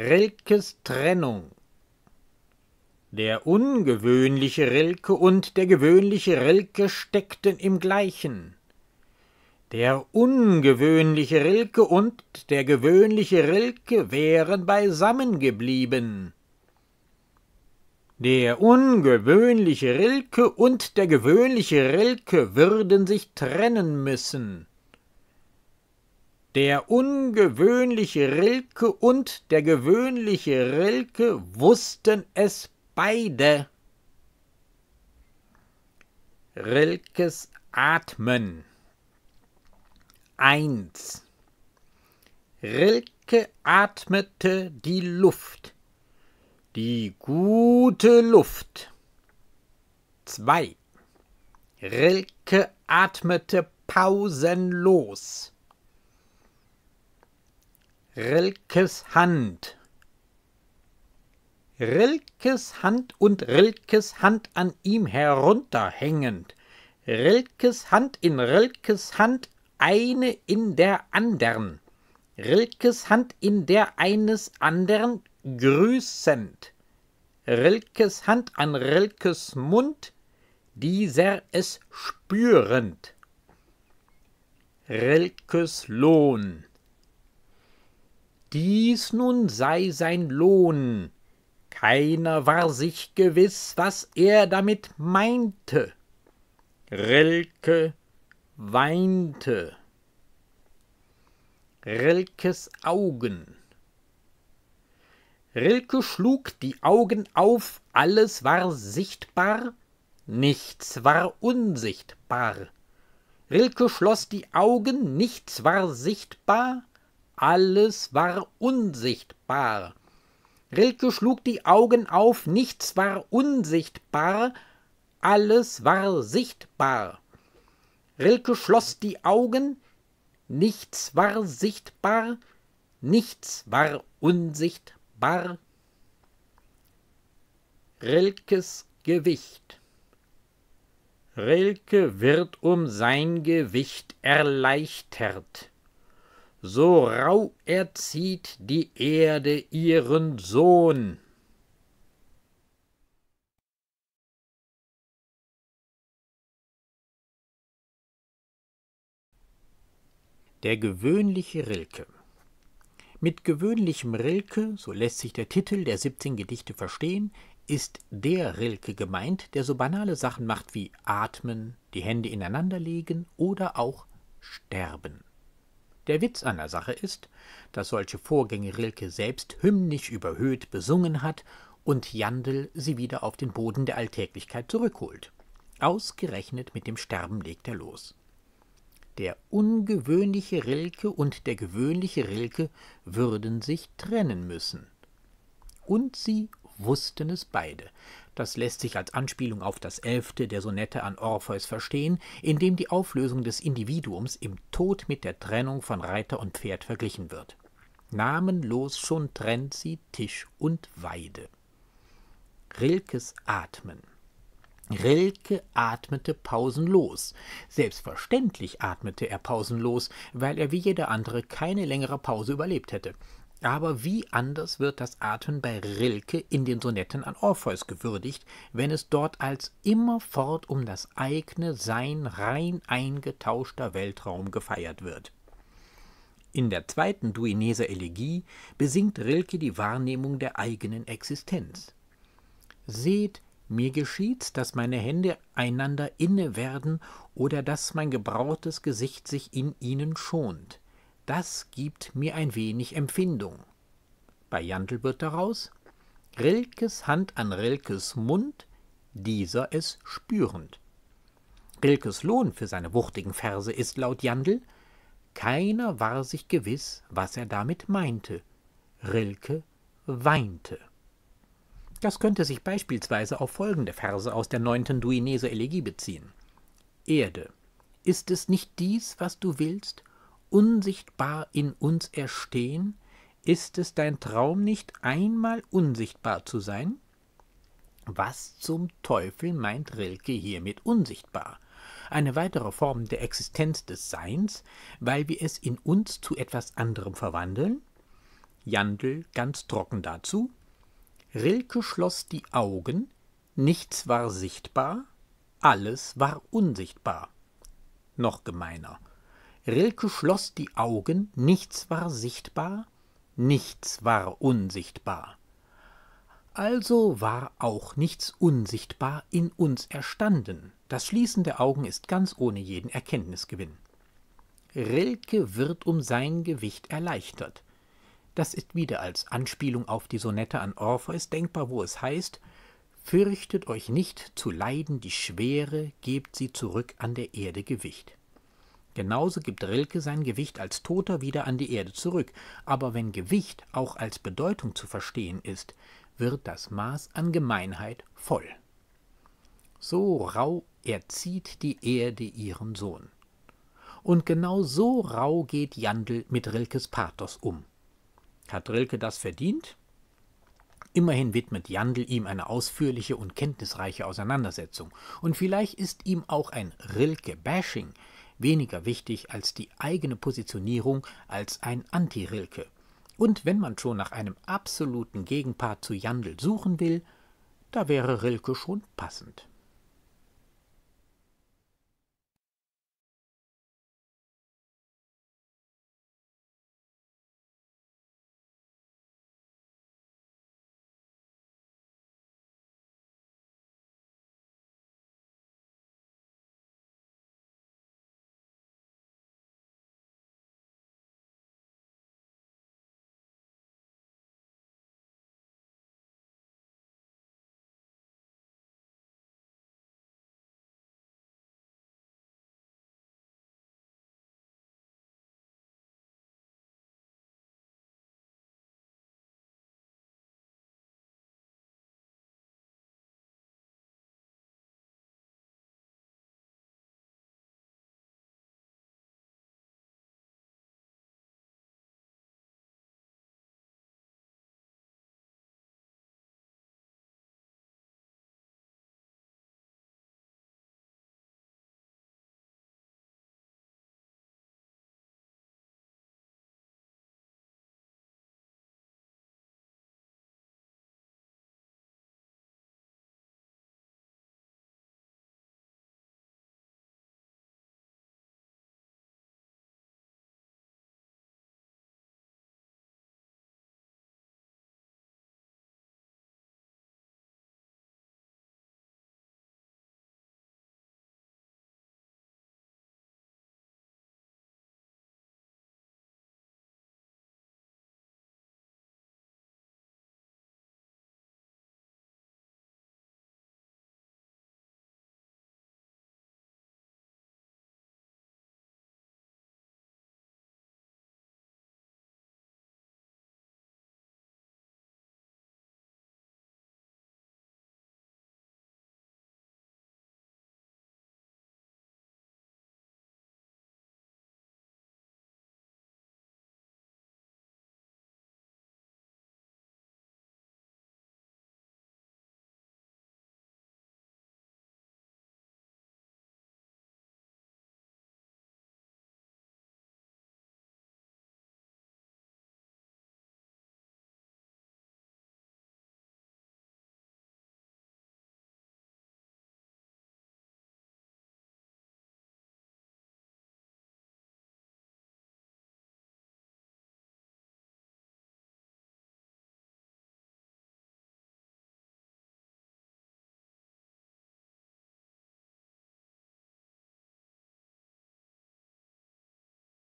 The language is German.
Rilkes Trennung Der ungewöhnliche Rilke und der gewöhnliche Rilke steckten im gleichen. Der ungewöhnliche Rilke und der gewöhnliche Rilke wären beisammen geblieben. Der ungewöhnliche Rilke und der gewöhnliche Rilke würden sich trennen müssen. Der ungewöhnliche Rilke und der gewöhnliche Rilke wussten es beide. Rilkes Atmen 1 Rilke atmete die Luft die gute Luft. 2. Rilke atmete pausenlos. Rilkes Hand. Rilkes Hand und Rilkes Hand an ihm herunterhängend. Rilkes Hand in Rilkes Hand, eine in der andern. Rilkes Hand in der eines andern, grüßend. Rilkes Hand an Rilkes Mund, dieser es spürend. Rilkes Lohn. Dies nun sei sein Lohn. Keiner war sich gewiss, was er damit meinte. Rilke weinte. Rilkes Augen. Rilke schlug die Augen auf, alles war sichtbar, nichts war unsichtbar. Rilke schloss die Augen, nichts war sichtbar, alles war unsichtbar. Rilke schlug die Augen auf, nichts war unsichtbar, alles war sichtbar. Rilke schloss die Augen, nichts war sichtbar, nichts war unsichtbar bar Rilkes Gewicht Rilke wird um sein Gewicht erleichtert. So rauh erzieht die Erde ihren Sohn. Der gewöhnliche Rilke mit gewöhnlichem Rilke, so lässt sich der Titel der 17 Gedichte verstehen, ist der Rilke gemeint, der so banale Sachen macht wie atmen, die Hände ineinanderlegen oder auch sterben. Der Witz an der Sache ist, dass solche Vorgänge Rilke selbst hymnisch überhöht besungen hat und Jandl sie wieder auf den Boden der Alltäglichkeit zurückholt. Ausgerechnet mit dem Sterben legt er los. Der ungewöhnliche Rilke und der gewöhnliche Rilke würden sich trennen müssen. Und sie wussten es beide. Das lässt sich als Anspielung auf das elfte der Sonette an Orpheus verstehen, in dem die Auflösung des Individuums im Tod mit der Trennung von Reiter und Pferd verglichen wird. Namenlos schon trennt sie Tisch und Weide. Rilkes Atmen Rilke atmete pausenlos. Selbstverständlich atmete er pausenlos, weil er wie jeder andere keine längere Pause überlebt hätte. Aber wie anders wird das Atmen bei Rilke in den Sonetten an Orpheus gewürdigt, wenn es dort als immerfort um das eigene Sein rein eingetauschter Weltraum gefeiert wird. In der zweiten Duineser Elegie besingt Rilke die Wahrnehmung der eigenen Existenz. Seht, mir geschieht's, dass meine Hände einander inne werden oder dass mein gebrautes Gesicht sich in ihnen schont. Das gibt mir ein wenig Empfindung. Bei Jandl wird daraus Rilkes Hand an Rilkes Mund, dieser es spürend. Rilkes Lohn für seine wuchtigen Verse ist laut Jandl keiner war sich gewiss, was er damit meinte. Rilke weinte. Das könnte sich beispielsweise auf folgende Verse aus der neunten Duineser Elegie beziehen. Erde, ist es nicht dies, was du willst, unsichtbar in uns erstehen? Ist es dein Traum nicht einmal unsichtbar zu sein? Was zum Teufel meint Rilke hiermit unsichtbar? Eine weitere Form der Existenz des Seins, weil wir es in uns zu etwas anderem verwandeln? Jandl ganz trocken dazu. Rilke schloss die Augen, nichts war sichtbar, alles war unsichtbar. Noch gemeiner. Rilke schloss die Augen, nichts war sichtbar, nichts war unsichtbar. Also war auch nichts unsichtbar in uns erstanden. Das Schließen der Augen ist ganz ohne jeden Erkenntnisgewinn. Rilke wird um sein Gewicht erleichtert. Das ist wieder als Anspielung auf die Sonette an Orpheus denkbar, wo es heißt Fürchtet euch nicht zu leiden die Schwere, gebt sie zurück an der Erde Gewicht. Genauso gibt Rilke sein Gewicht als Toter wieder an die Erde zurück, aber wenn Gewicht auch als Bedeutung zu verstehen ist, wird das Maß an Gemeinheit voll. So rau erzieht die Erde ihren Sohn. Und genau so rau geht Jandl mit Rilkes Pathos um. Hat Rilke das verdient? Immerhin widmet Jandl ihm eine ausführliche und kenntnisreiche Auseinandersetzung. Und vielleicht ist ihm auch ein Rilke-Bashing weniger wichtig als die eigene Positionierung als ein Anti-Rilke. Und wenn man schon nach einem absoluten Gegenpart zu Jandl suchen will, da wäre Rilke schon passend.